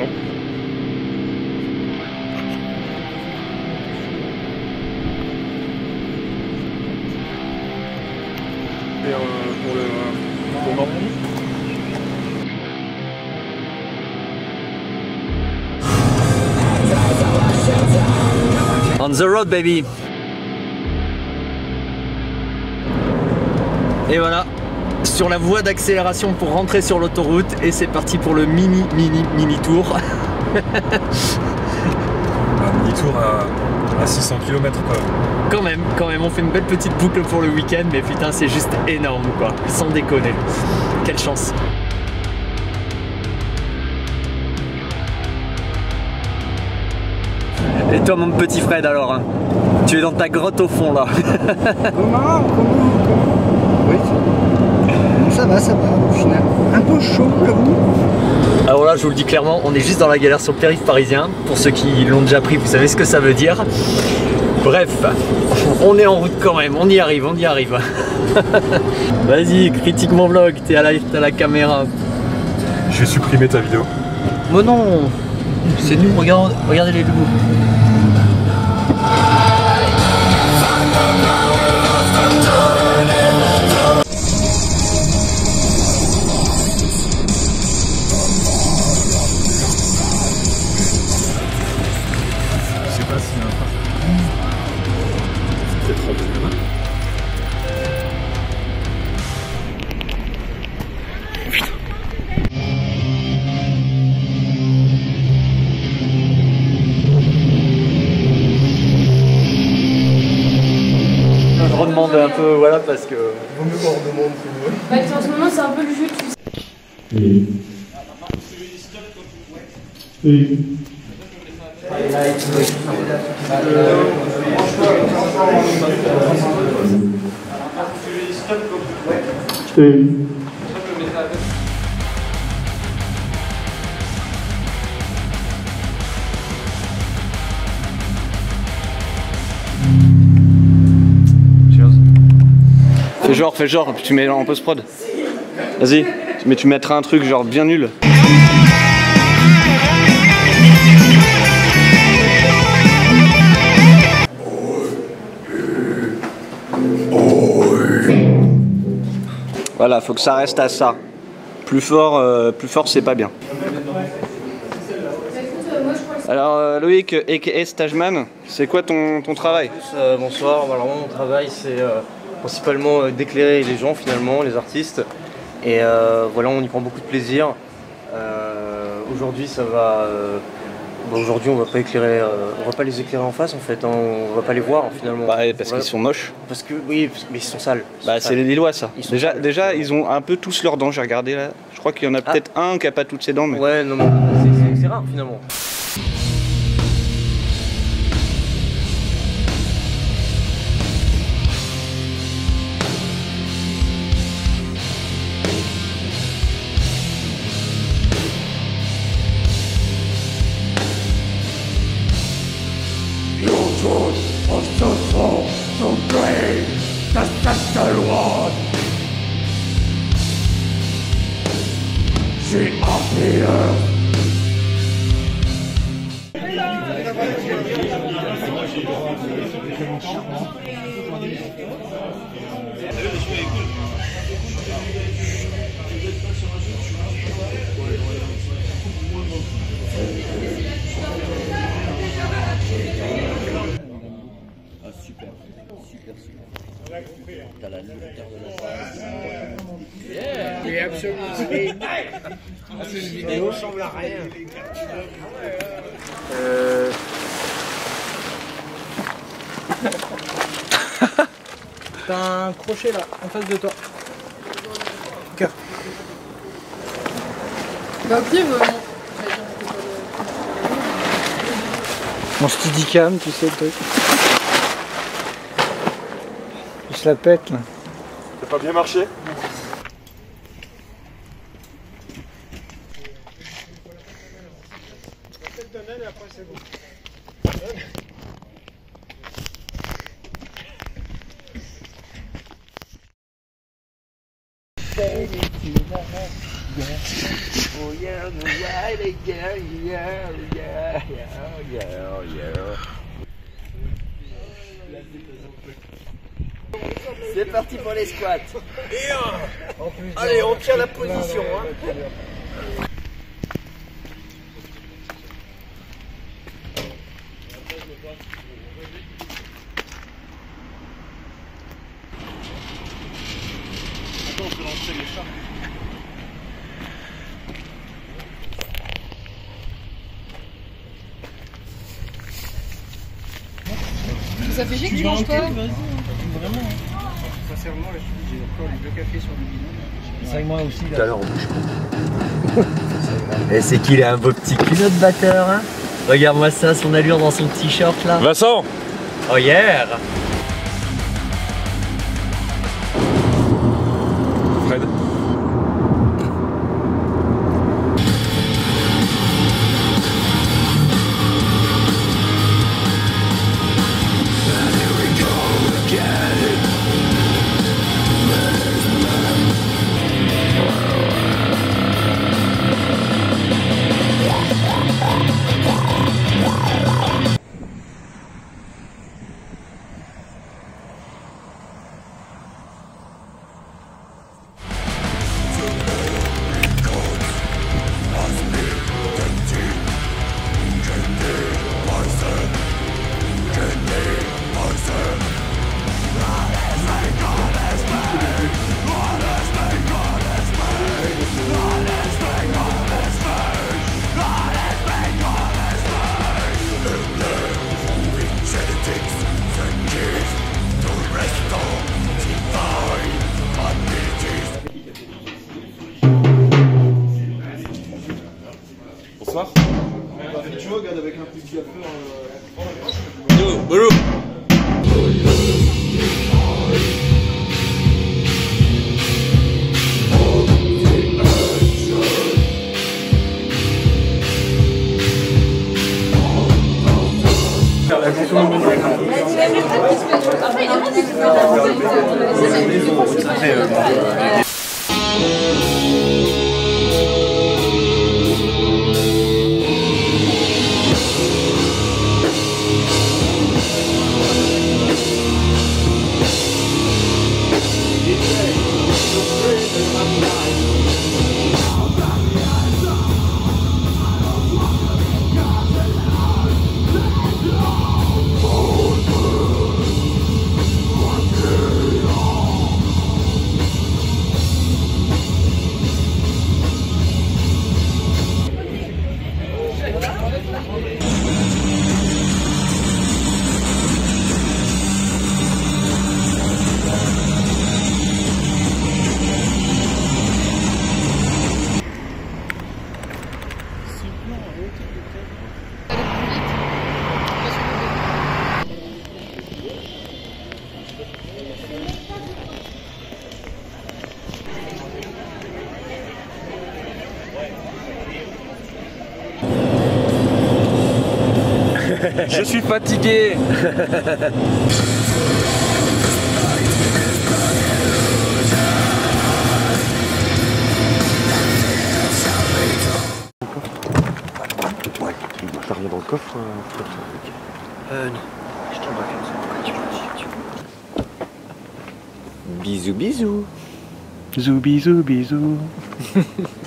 euh, Normandie. On the road, baby. Et voilà, sur la voie d'accélération pour rentrer sur l'autoroute et c'est parti pour le mini mini mini tour. Un mini-tour à, à 600 km quoi. quand même, quand même, on fait une belle petite boucle pour le week-end, mais putain c'est juste énorme quoi, sans déconner. Quelle chance. Et toi mon petit Fred alors hein Tu es dans ta grotte au fond là. Comment Comment Oui. Ça va, ça va au final. Un peu chaud, j'avoue. Alors là, je vous le dis clairement, on est juste dans la galère sur le périph' parisien. Pour ceux qui l'ont déjà pris, vous savez ce que ça veut dire. Bref, on est en route quand même, on y arrive, on y arrive. Vas-y, critique mon vlog, t'es à à la caméra. Je vais supprimer ta vidéo. Mais non, c'est nous, regarde, regardez les loups. Un peu, voilà, parce que. Bah, en ce moment, c'est un peu le jeu, tu sais. Fais genre, fais genre, tu mets en post-prod. Vas-y, mais tu mettras un truc genre bien nul. Voilà, faut que ça reste à ça. Plus fort, euh, plus fort, c'est pas bien. Alors euh, Loïc, aka Stageman, c'est quoi ton, ton travail? Euh, bonsoir, moi mon travail c'est euh, principalement euh, d'éclairer les gens finalement, les artistes. Et euh, voilà, on y prend beaucoup de plaisir. Euh, aujourd'hui ça va... bon, aujourd'hui on va pas éclairer, euh, on va pas les éclairer en face en fait, hein, on va pas les voir finalement. Bah, parce qu'ils sont moches. Parce que oui, parce- mais ils sont sales. Ils sont Bah, c'est les Lillois ça. Ils Déjà, sales. déjà, ils ont un peu tous leurs dents, j'ai regardé là. Je crois qu'il y en a Ah. peut-être un qui a pas toutes ses dents, mais. Ouais, non mais c'est- King of the Thank. C'est- c'est rare finalement. T'as un crochet là, en face de toi. Cœur. Bah, ok, bon. Mon steadicam, tu sais le truc. Il se la pète là. Ça a pas bien marché? Yeah, the right, yeah, yeah, yeah, yeah, yeah, yeah. C'est parti pour les squats. Allez, on tient la position. Hein. Ça fait chier que tu manges pas Sincèrement, là, je j'ai encore les deux cafés sur le bidon. C'est vrai que moi aussi. Tout à l'heure, on bouge pas. Et c'est qu'il a un beau petit cul, notre batteur. Hein Regarde-moi ça, son allure dans son t-shirt là. Vincent Oh yeah Guru. Je suis fatigué T'as rien dans le coffre Euh, non. Je t'envoie comme ça. Tu Bisous, bisous. Bisous, bisous, bisous.